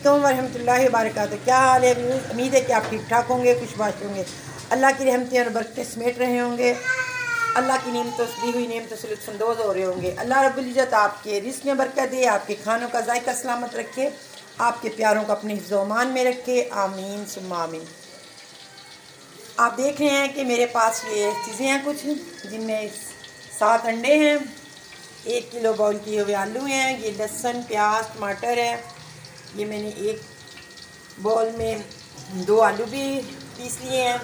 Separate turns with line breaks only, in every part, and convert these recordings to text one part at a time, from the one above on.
वालेकुम वरहमतुल्लाहि वबरकातुहू। क्या हाल है? उम्मीद है कि आप ठीक ठाक होंगे खुशबाश होंगे। अल्लाह की रहमतें और बरकतें समेट रहे होंगे। अल्लाह की नियमतों, दी हुई नियमतों से लुत्फानंदोज़ हो रहे होंगे। अल्लाह रब्बुल आपके रिस्क में बरकत दे, आपके खानों का जायका सलामत रखे, आपके प्यारों को अपने हिफ्जमान में रखे। आमीन, सुम्मा आमीन। आप देख रहे हैं कि मेरे पास ये चीज़ें हैं कुछ, जिनमें सात अंडे हैं। एक किलो बॉईल किए हुए आलू हैं, ये लहसुन, प्याज, टमाटर है। ये मैंने एक बॉल में दो आलू भी पीस लिए हैं।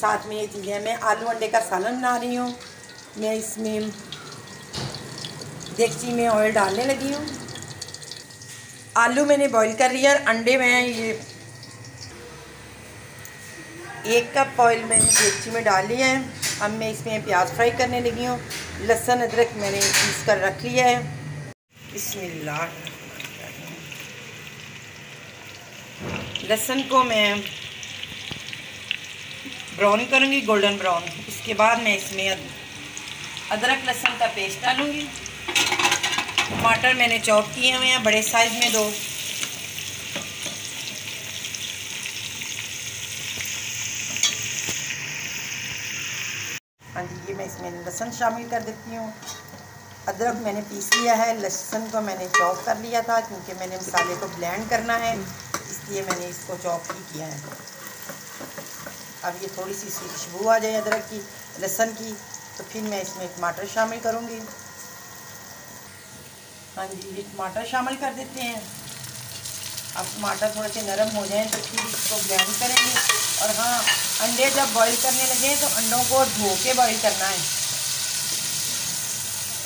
साथ में ये चीज़ें मैं आलू अंडे का सालन बना रही हूँ। मैं इसमें देगची में ऑयल डालने लगी हूँ। आलू मैंने बॉईल कर लिया और अंडे में ये एक कप ऑयल मैंने देगची में डाल लिया है। अब मैं इसमें प्याज फ्राई करने लगी हूँ। लहसुन अदरक मैंने पीस कर रख लिया है। बिस्मिल्लाह। लहसुन को मैं ब्राउन करूँगी, गोल्डन ब्राउन। इसके बाद मैं इसमें अदरक लहसुन का पेस्ट डालूँगी। टमाटर मैंने चॉप किए हुए हैं, बड़े साइज़ में दो। हाँ जी, ये मैं इसमें लहसुन शामिल कर देती हूँ। अदरक मैंने पीस लिया है, लहसुन को मैंने चॉप कर लिया था क्योंकि मैंने मसाले को ब्लेंड करना है, इसलिए मैंने इसको चॉप ही किया है। अब ये थोड़ी सी खुशबू आ जाए अदरक की, लहसुन की तो फिर मैं इसमें टमाटर शामिल करूँगी। हाँ जी, ये टमाटर शामिल कर देते हैं। अब टमाटर थोड़े से नरम हो जाएँ तो फिर इसको ब्लेंड करेंगे। और हाँ अंडे जब बॉईल करने लगे तो अंडों को धो के बॉईल करना है।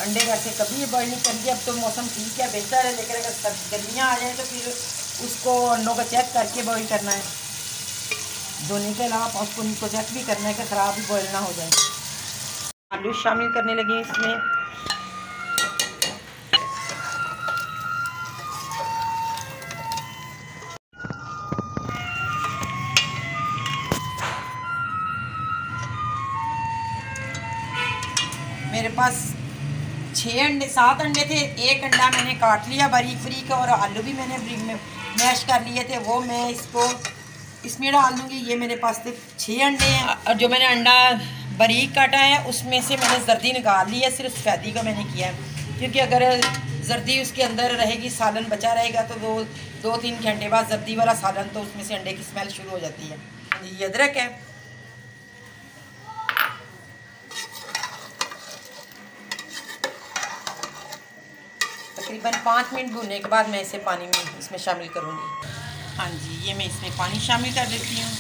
अंडे घर से कभी बॉईल नहीं करती अब तो मौसम ठीक है, बेहतर है, लेकिन अगर गर्मियाँ आ जाए तो फिर उसको अंडों को चेक करके बॉयल करना है। धोने के अलावा उसको उनको चेक भी करना है कि ख़राब भी बॉईल ना हो जाए। आलू शामिल करने लगे इसमें। मेरे पास छः अंडे, सात अंडे थे, एक अंडा मैंने काट लिया बारीक बारीक और आलू भी मैंने ब्रिक में मैश कर लिए थे। वो मैं इसको, इसमें डाल दूँगी ये मेरे पास थे छः अंडे हैं। और जो मैंने अंडा बारीक काटा है, उसमें से मैंने जर्दी निकाल ली है, सिर्फ़ सफ़ेदी का मैंने किया है। क्योंकि अगर जर्दी उसके अंदर रहेगी, सालन बचा रहेगा तो दो दो तीन घंटे बाद जर्दी वाला सालन तो उसमें से अंडे की स्मेल शुरू हो जाती है। ये अदरक है। तकरीबन पाँच मिनट भूनने के बाद मैं इसे पानी में इसमें शामिल करूँगी। हाँ जी ये मैं इसमें पानी शामिल कर देती हूँ।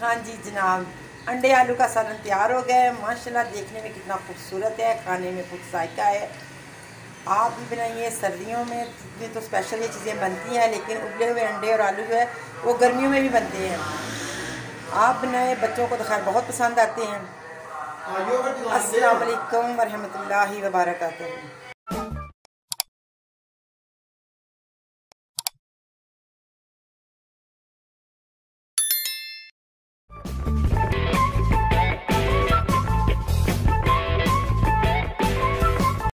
हाँ जी जनाब। अंडे आलू का सालन तैयार हो गया है। माशाल्लाह देखने में कितना खूबसूरत है। खाने में कुछ जायका है। आप भी बनाइए सर्दियों में। ये तो स्पेशल ये चीज़ें बनती हैं लेकिन उबले हुए अंडे और आलू जो है वो गर्मियों में भी बनते हैं। आप बनाए बच्चों को तो खैर बहुत पसंद आते हैं। अस्सलाम वालेकुम वरहमतुल्लाहि